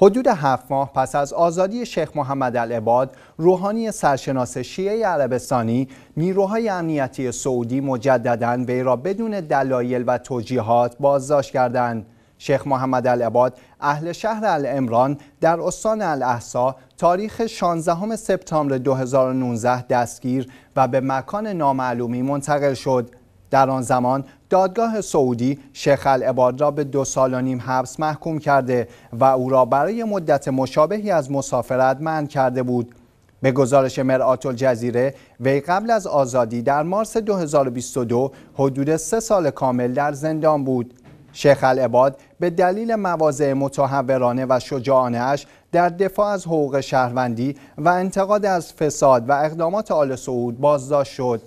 حدود هفت ماه پس از آزادی شیخ محمد العباد روحانی سرشناس شیعه عربستانی نیروهای امنیتی سعودی مجددا وی را بدون دلایل و توجیهات بازداشت کردند. شیخ محمد العباد اهل شهر الامران در استان الاحسا تاریخ 16 سپتامبر 2019 دستگیر و به مکان نامعلومی منتقل شد. در آن زمان دادگاه سعودی شیخ العباد را به دو سال و نیم حبس محکوم کرده و او را برای مدت مشابهی از مسافرت منع کرده بود. به گزارش مرآت الجزیره وی قبل از آزادی در مارس 2022 حدود سه سال کامل در زندان بود. شیخ العباد به دلیل مواضع متحورانه و شجاعانش در دفاع از حقوق شهروندی و انتقاد از فساد و اقدامات آل سعود بازداشت شد.